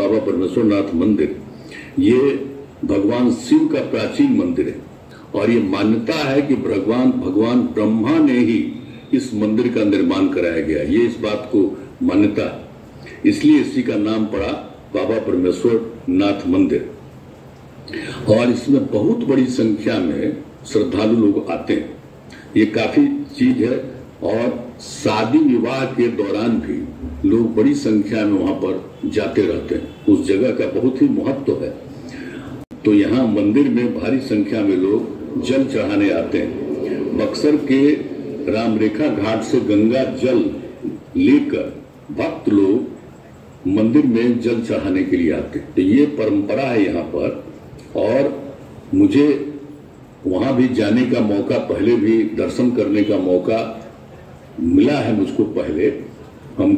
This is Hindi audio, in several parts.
बाबा परमेश्वर नाथ मंदिर, ये भगवान शिव का प्राचीन मंदिर है। और ये मान्यता है कि भगवान भगवान ब्रह्मा ने ही इस मंदिर का निर्माण कराया गया। ये इस बात को मान्यता है। इसलिए इसी का नाम पड़ा बाबा परमेश्वर नाथ मंदिर। और इसमें बहुत बड़ी संख्या में श्रद्धालु लोग आते हैं। ये काफ़ी चीज़ है। और शादी विवाह के दौरान भी लोग बड़ी संख्या में वहाँ पर जाते रहते हैं। उस जगह का बहुत ही महत्व है। तो यहाँ मंदिर में भारी संख्या में लोग जल चढ़ाने आते हैं। बक्सर के रामरेखा घाट से गंगा जल लेकर भक्त लोग मंदिर में जल चढ़ाने के लिए आते हैं। तो ये परंपरा है यहाँ पर। और मुझे वहाँ भी जाने का मौका, पहले भी दर्शन करने का मौका मिला है मुझको पहले। हम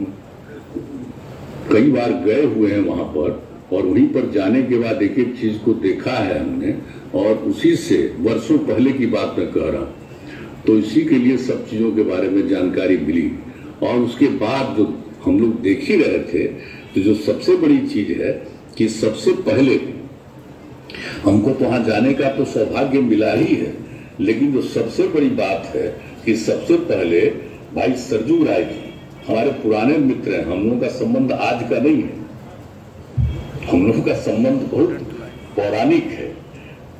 कई बार गए हुए हैं वहाँ पर और वहीं पर जाने के बाद एक एक चीज़ को देखा है हमने और उसी से वर्षों पहले की बात मैं कह रहा तो इसी के लिए सब चीज़ों के बारे में जानकारी मिली और उसके बाद जो हम लोग देख ही रहे थे तो जो सबसे बड़ी चीज़ है कि सबसे पहले हमको तो वहाँ जाने का तो सौभाग्य मिला ही है, लेकिन जो सबसे बड़ी बात है कि सबसे पहले भाई सरजू राय जी हमारे पुराने मित्र हैं, हम लोगों का संबंध आज का नहीं है। हम लोगों का संबंध बहुत पौराणिक है।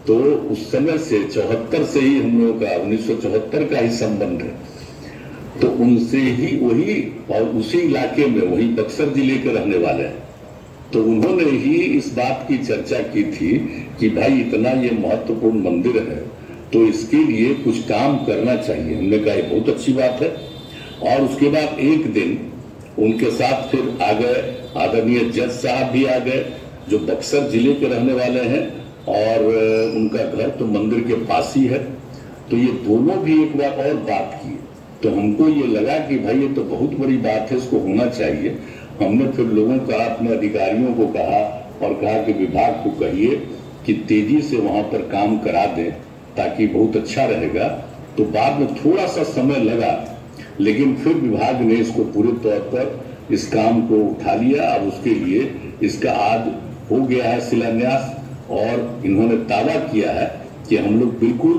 तो उस समय से, चौहत्तर से ही हम लोगों का, उन्नीस सौ चौहत्तर का ही संबंध है। तो उनसे ही वही, और उसी इलाके में वही बक्सर ज़िले के रहने वाले हैं। तो उन्होंने ही इस बात की चर्चा की थी कि भाई इतना ये महत्वपूर्ण मंदिर है तो इसके लिए कुछ काम करना चाहिए। हमने कहा बहुत अच्छी बात है। और उसके बाद एक दिन उनके साथ फिर आ गए। आदरणीय जज साहब भी आ गए, जो बक्सर ज़िले के रहने वाले हैं। और उनका घर तो मंदिर के पास ही है। तो ये दोनों भी एक बार और बात की तो हमको ये लगा कि भाई ये तो बहुत बड़ी बात है, इसको होना चाहिए। हमने फिर लोगों का, अपने अधिकारियों को कहा और कहा कि विभाग को कहिए कि तेज़ी से वहाँ पर काम करा दें ताकि बहुत अच्छा रहेगा। तो बाद में थोड़ा सा समय लगा लेकिन फिर विभाग ने इसको पूरे तौर पर इस काम को उठा लिया। और उसके लिए इसका आज हो गया है शिलान्यास और इन्होंने दावा किया है कि हम लोग बिल्कुल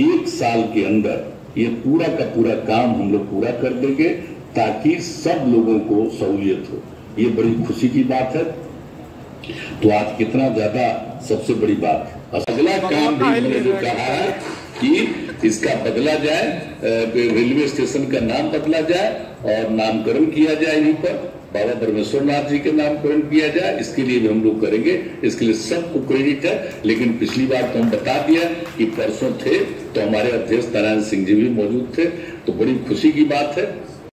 एक साल के अंदर ये पूरा का पूरा काम हम लोग पूरा कर देंगे ताकि सब लोगों को सहूलियत हो। ये बड़ी खुशी की बात है। तो आज कितना ज़्यादा सबसे बड़ी बात अगला काम भी जो कहा है कि इसका बदला जाए रेलवे स्टेशन का नाम बदला जाए और नामकरण किया जाए यहीं पर। बाबा परमेश्वर नाथ जी के नामकरण किया जाए, इसके लिए भी हम लोग करेंगे। इसके लिए सबको क्रेडिट है, लेकिन पिछली बार तो हम बता दिया कि परसों थे तो हमारे अध्यक्ष नारायण सिंह जी भी मौजूद थे। तो बड़ी खुशी की बात है